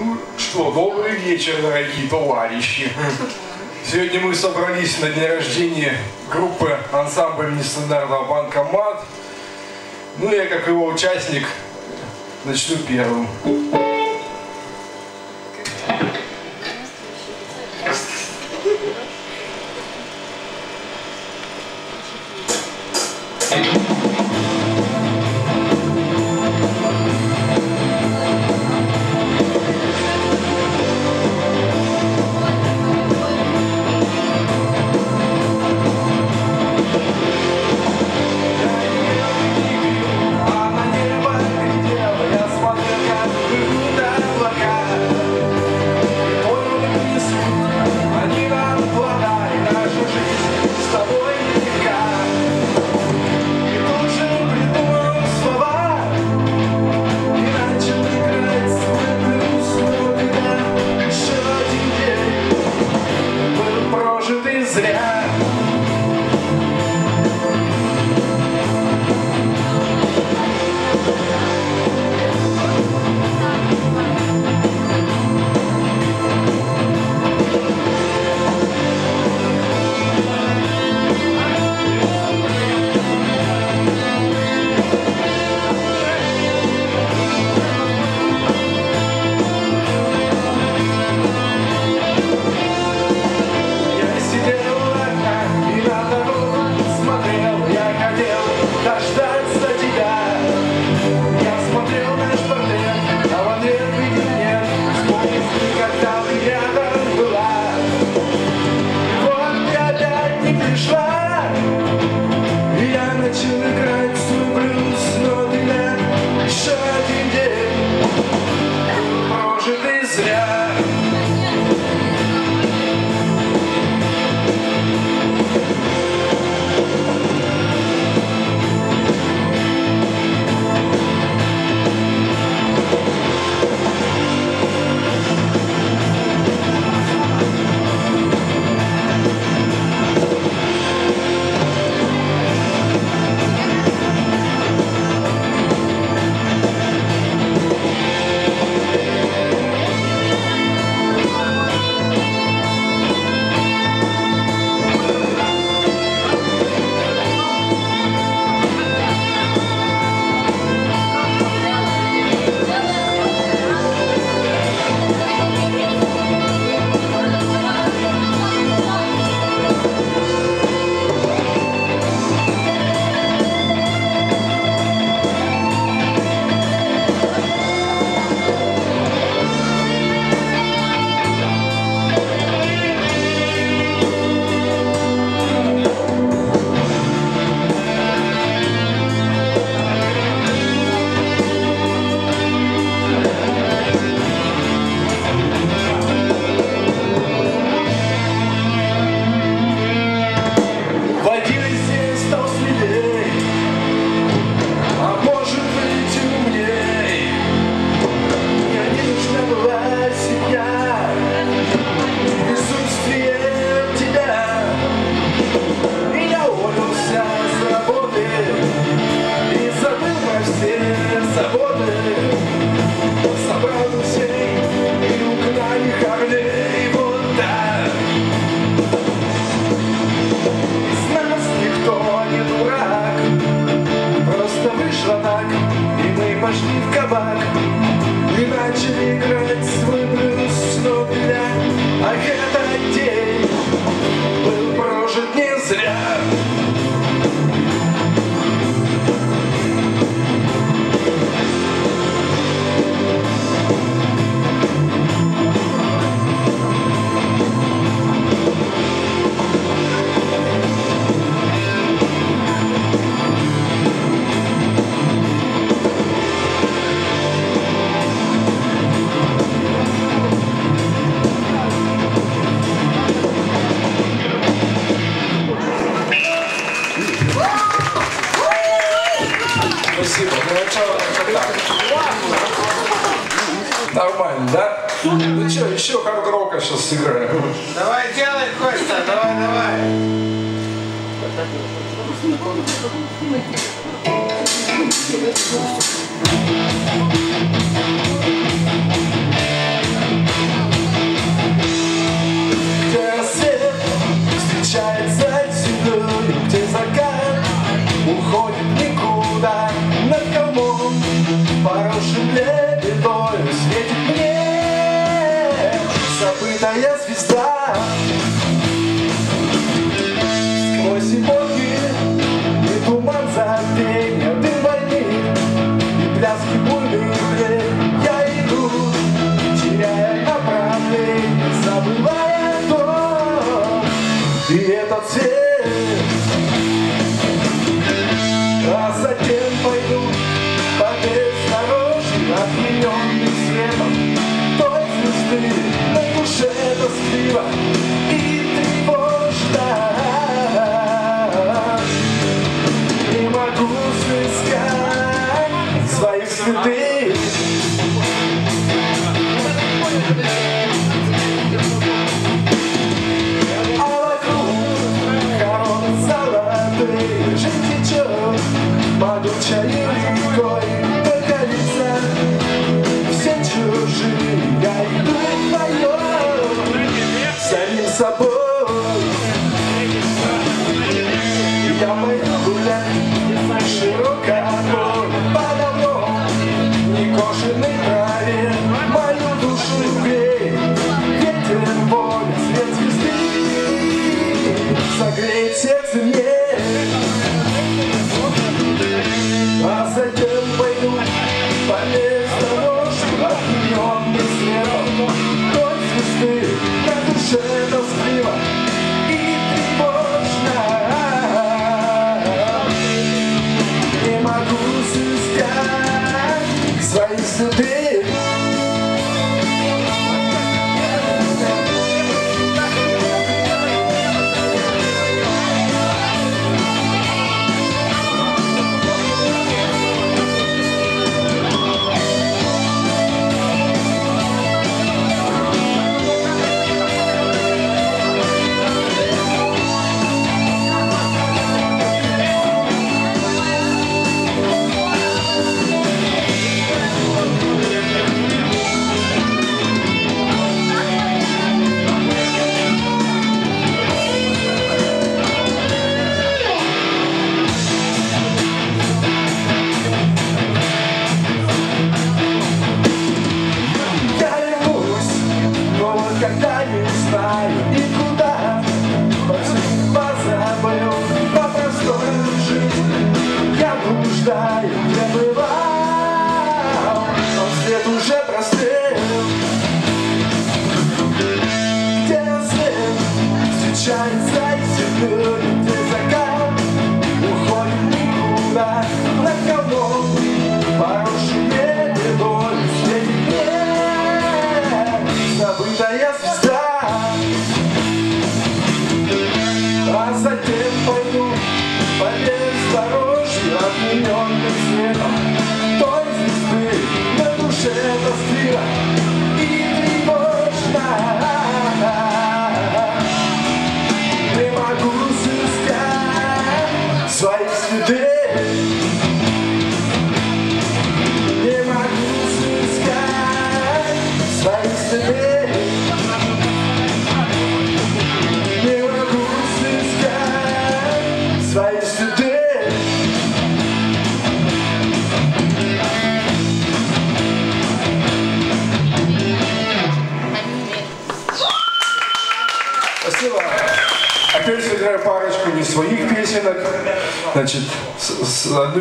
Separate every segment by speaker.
Speaker 1: Ну что, добрый вечер, дорогие товарищи. Сегодня мы собрались на день рождения группы ансамбля Нестандартного банка МАД. Ну, я как его участник начну первым.
Speaker 2: Thank
Speaker 1: you. Отмененный светом Той звезды на душе тоскливо И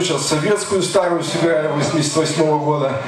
Speaker 3: сейчас советскую старую сыграем 88 года.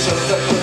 Speaker 1: Любовь сейчас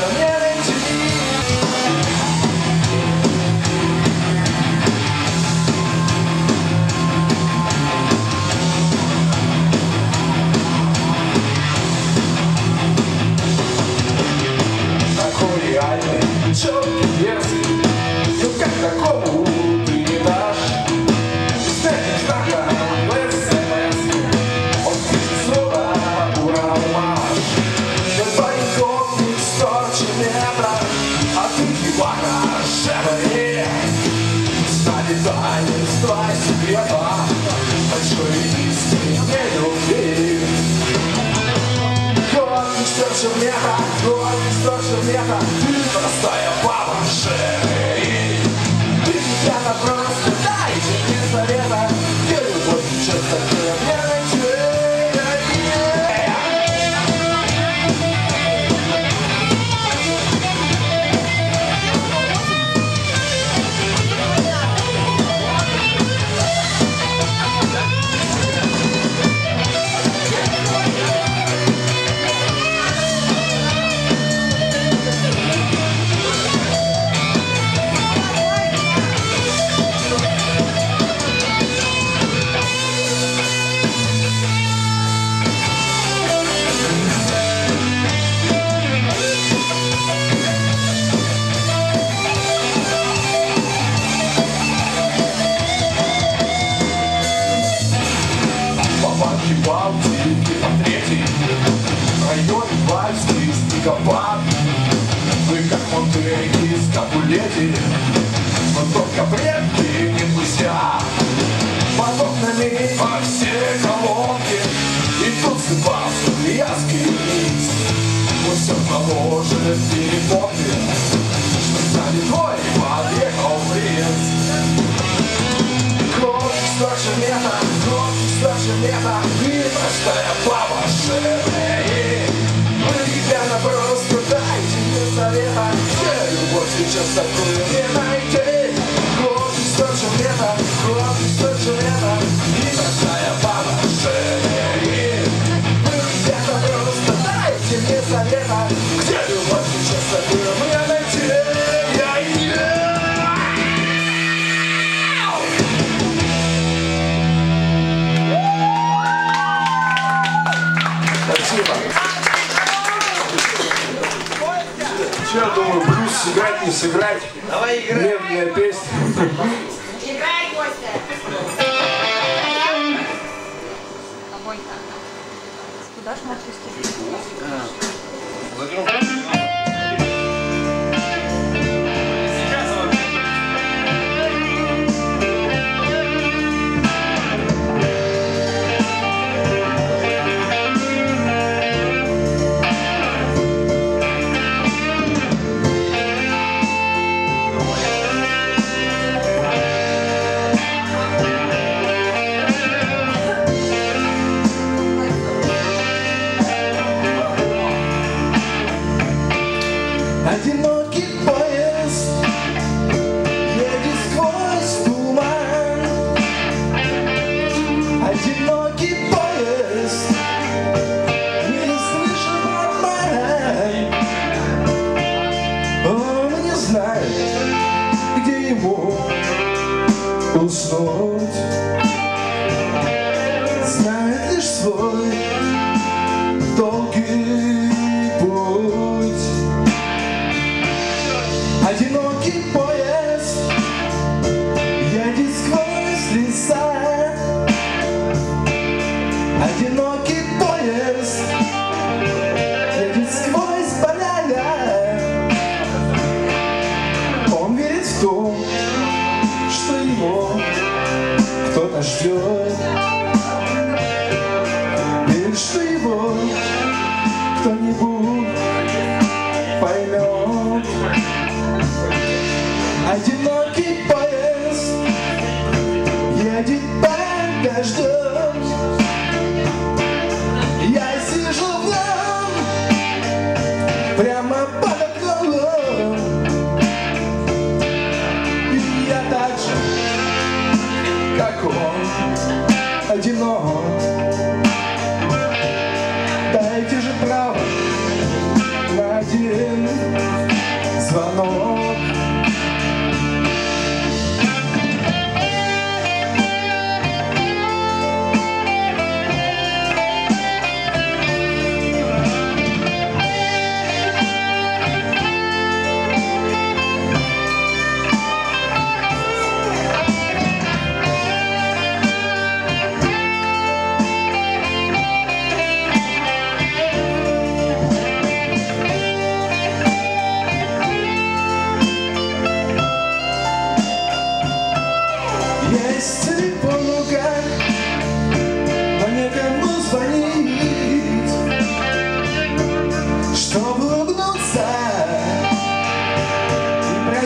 Speaker 3: сыграть.
Speaker 4: Давай играй.
Speaker 3: Древняя песня.
Speaker 5: Играй, Костя.
Speaker 6: Куда ж
Speaker 1: мальчишки? А,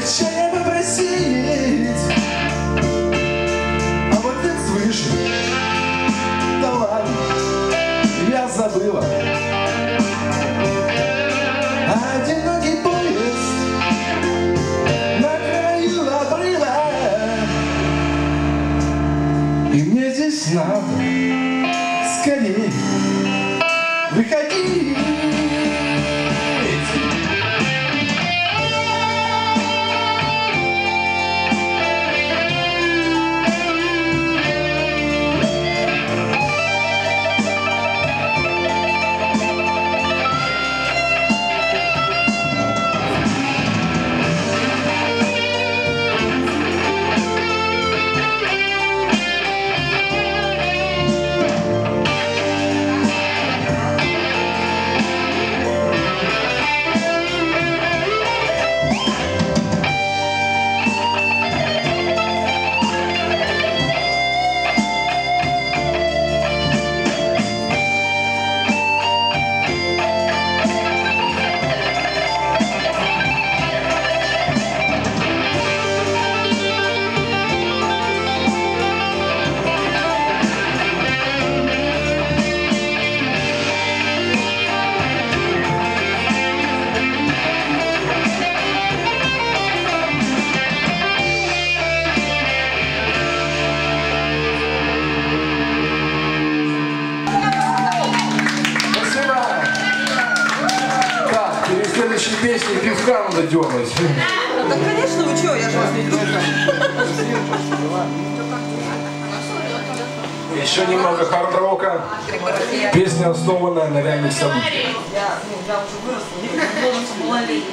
Speaker 1: Зачем в России. следующей
Speaker 3: песне пивка надо дернуть.
Speaker 6: Да, ну конечно, вы чего, я же вас не люблю.
Speaker 3: Еще немного хард-рока. Песня основанная на реальных событиях.
Speaker 6: Я, ну, я уже выросла,
Speaker 1: я должен была лень.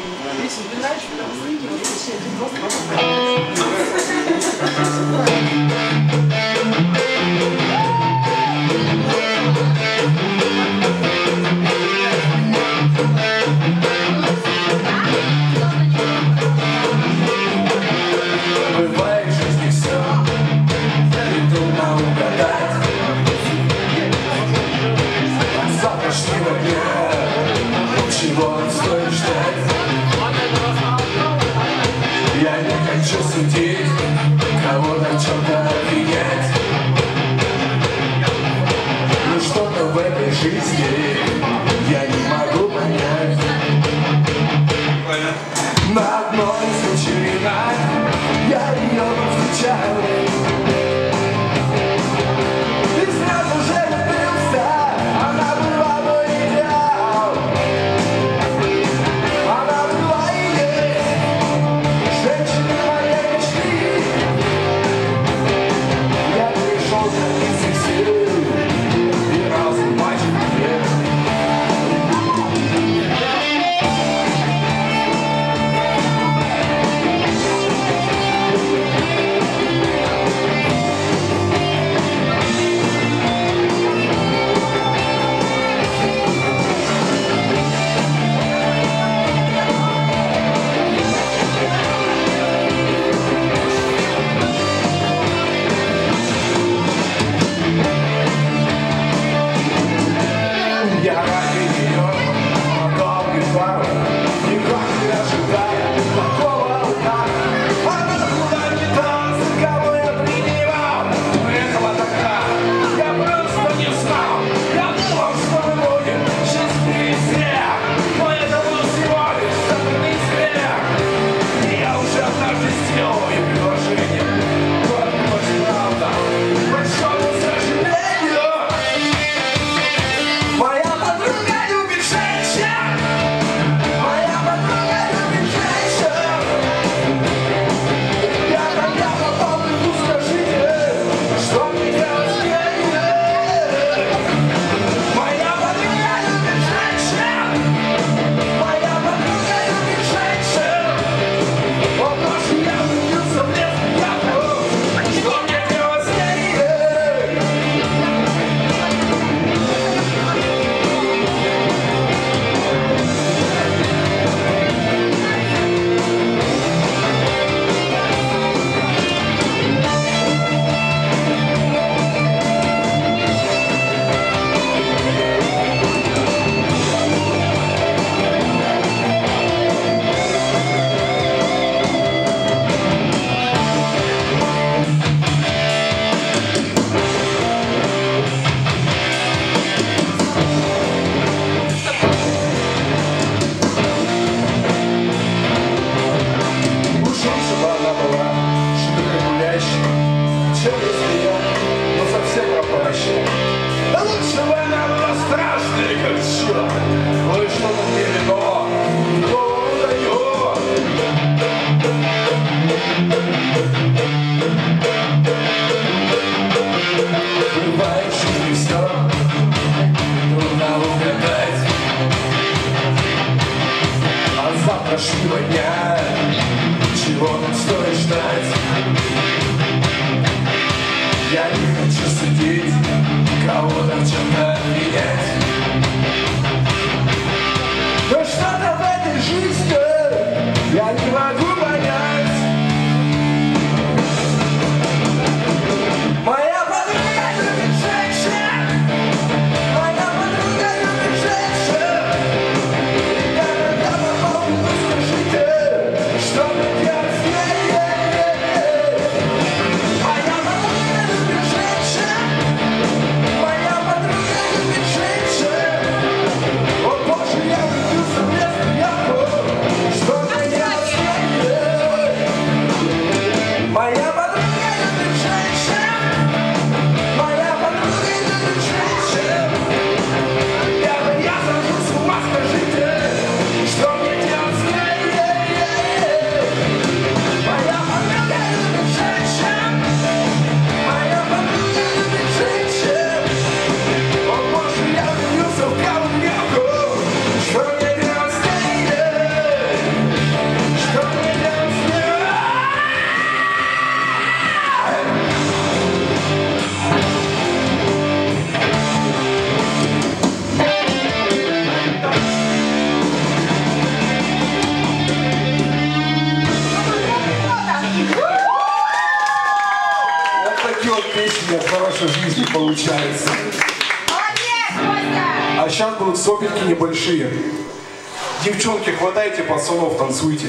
Speaker 1: Танцуйте.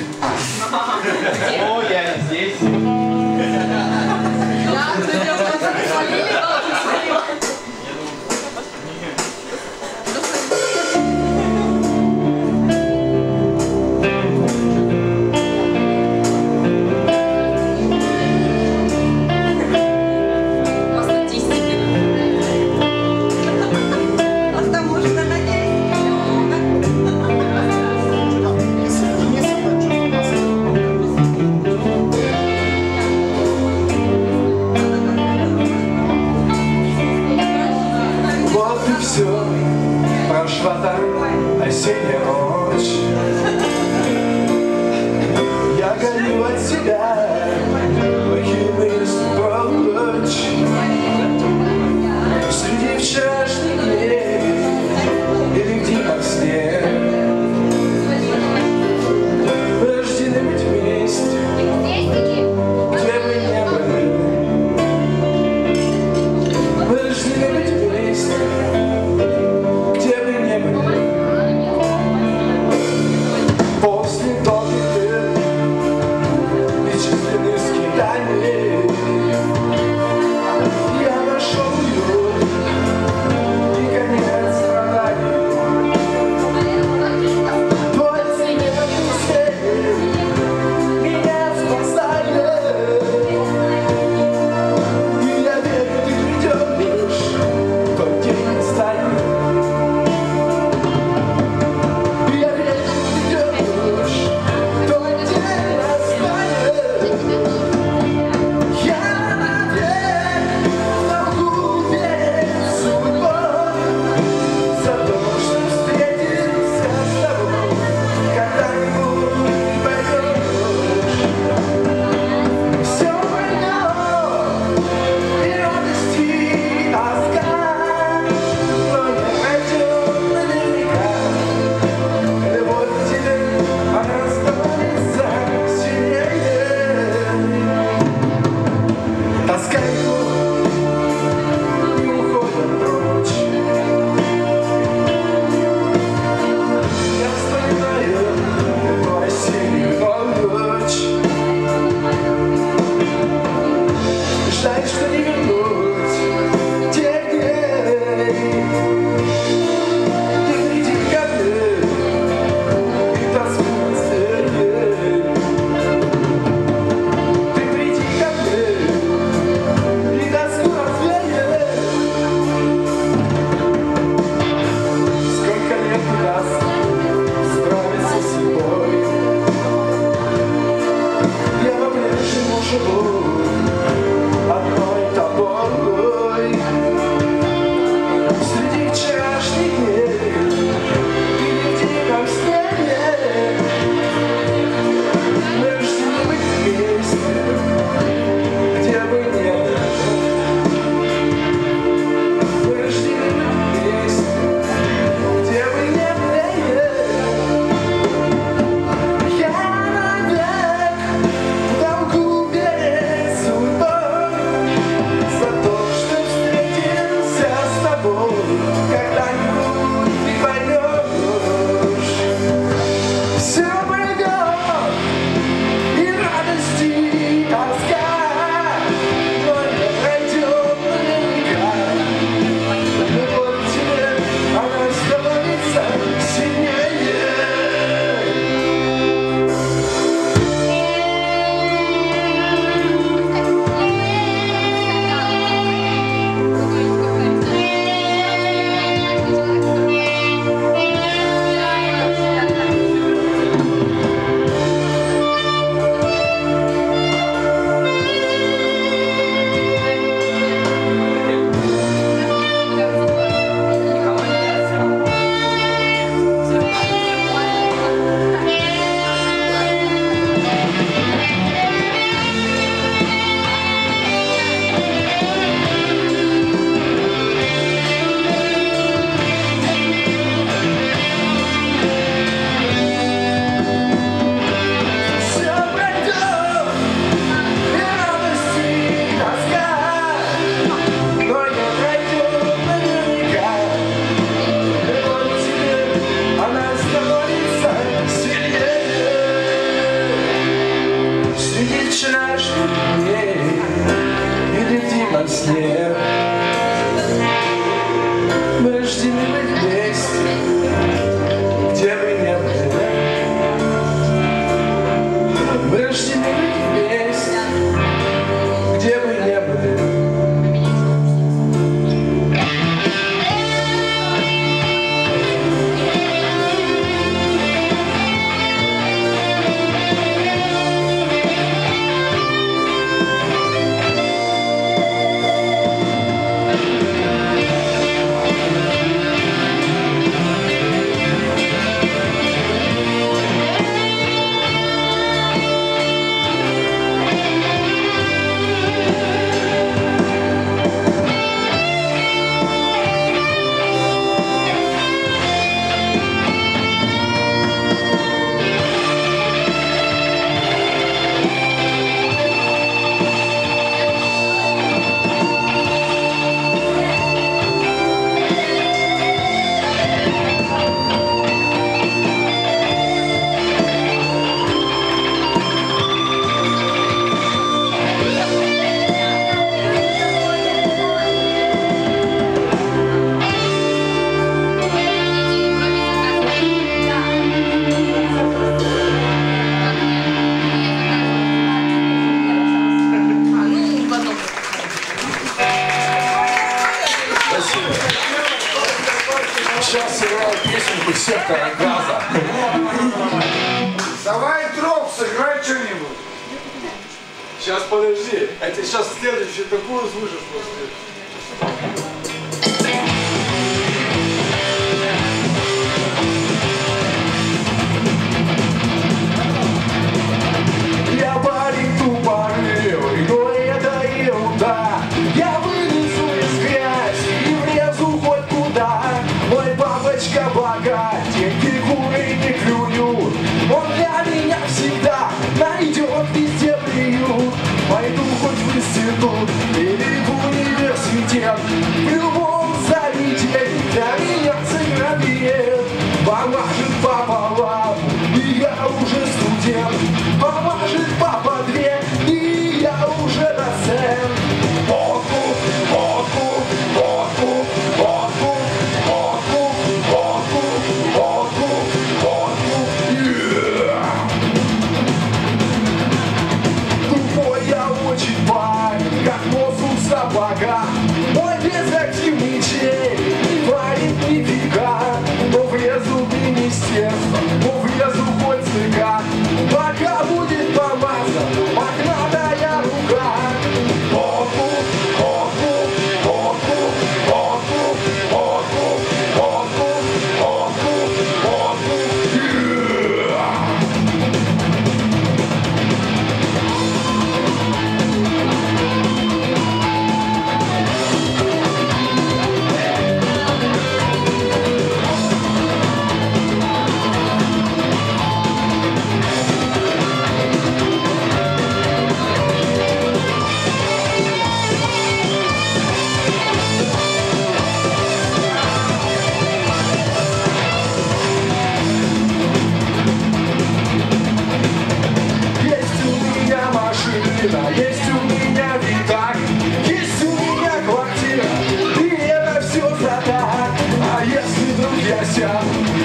Speaker 4: здесь
Speaker 1: я,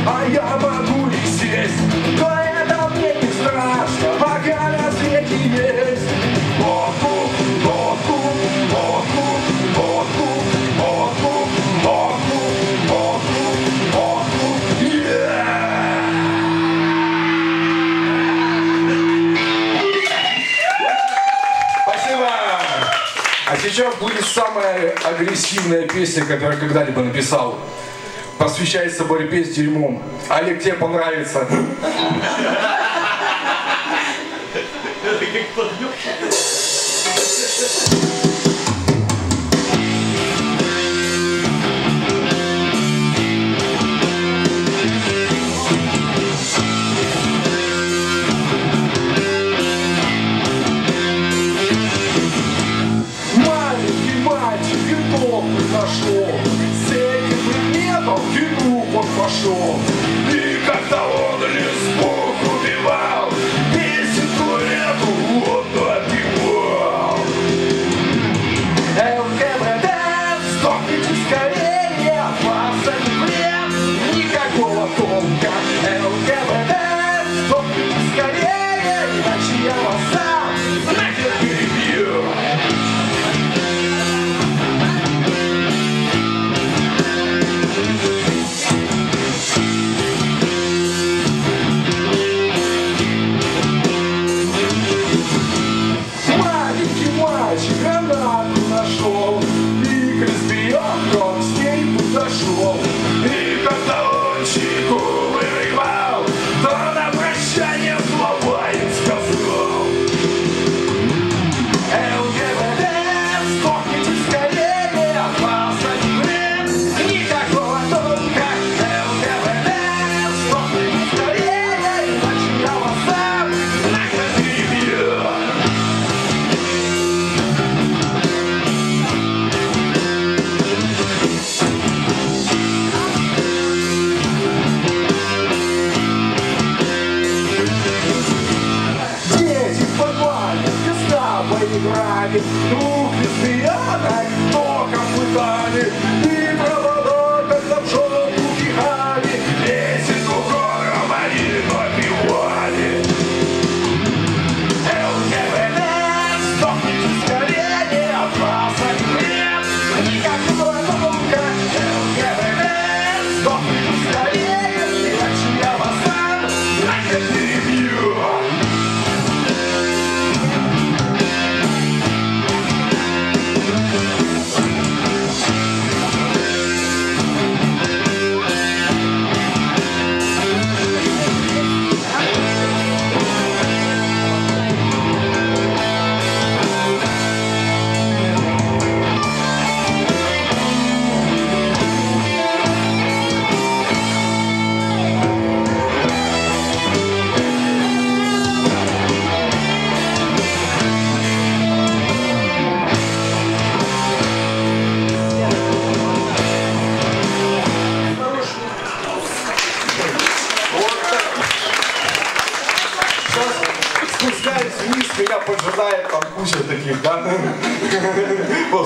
Speaker 5: а
Speaker 1: я могу и сесть. Но это мне не страшно, пока на свете есть. Водку, водку, водку, водку, водку, водку, водку, водку.
Speaker 3: Спасибо! А сейчас будет самая агрессивная песня, которую когда-либо написал посвящается борьбе с дерьмом. Олег, тебе понравится.
Speaker 1: лицо И когда он лишь мальчика драку нашел. И
Speaker 3: к лесбиянкам с ней подошел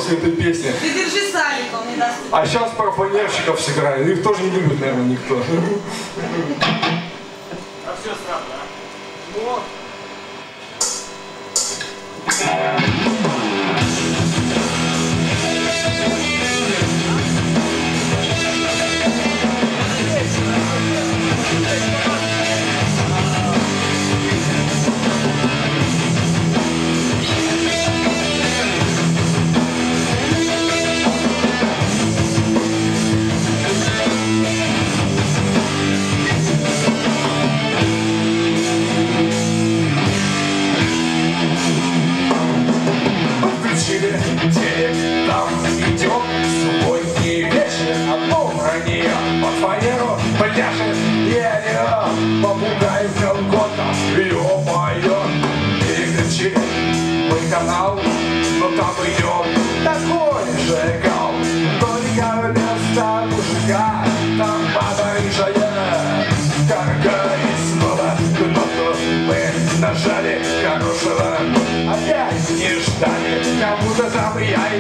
Speaker 3: после этой песни.
Speaker 5: Ты держи Савика, он не даст.
Speaker 3: А сейчас про фанерщиков сыграем. Их тоже не любит, наверное, никто.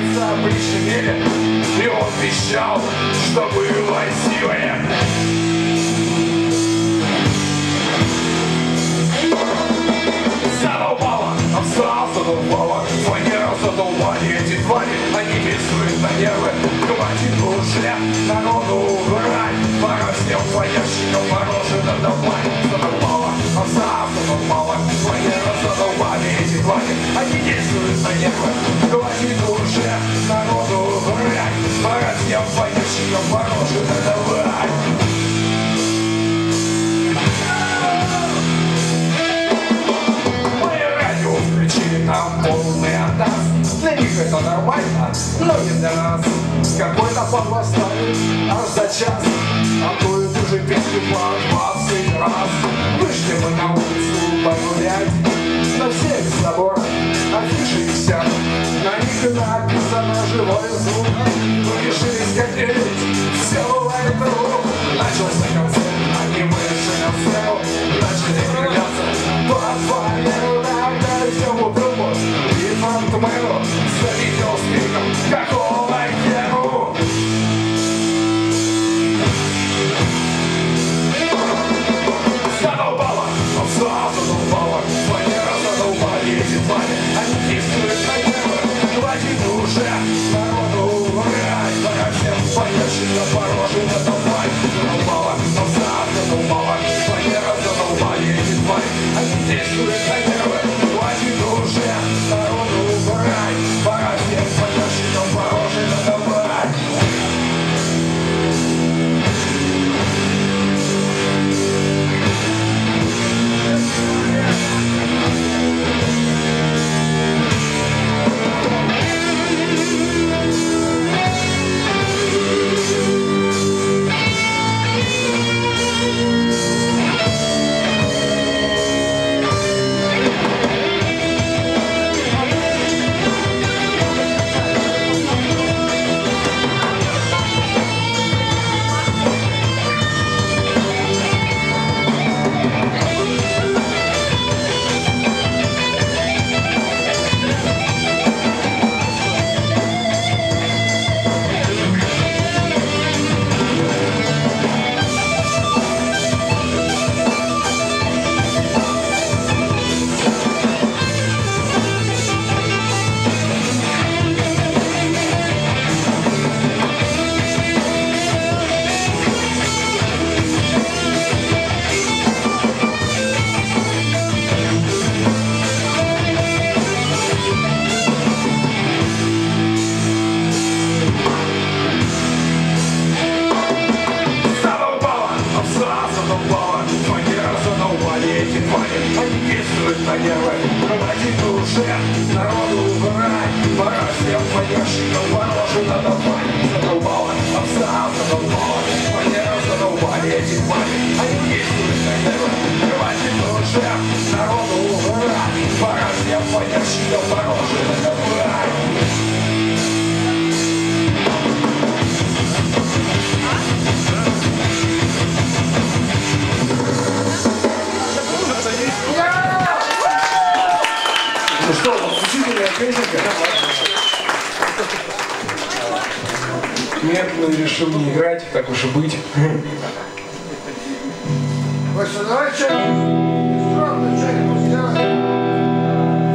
Speaker 1: Яйца прищемили И он вещал, что было силой Задолбала, овса задолбала. Фанера задолбали эти твари. Они действуют на нервы. Хватит уже народу врать Пора всем фанерщикам мороженое давай Задолбала, овса задолбала Фанера задолбали эти твари Они действуют на нервы Хватит уже народу врать мороженое давай Мои радио включили там полный атас Для них это нормально, но не для нас. Какой-то подло ставит аж за час Одну и ту же песню по 20 раз? Вышли мы на улицу погулять. На всех заборах афиши висят На них написано живой звук Мы решили скатерть все Начался концерт, они вышли на сцену Начали кривляться под фанеру Дали всему трубу и фронтмену Завидел с криком Какого херу? предметно и решил не играть, так уж и быть.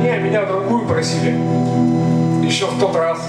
Speaker 1: Не, меня другую просили. Еще в тот раз.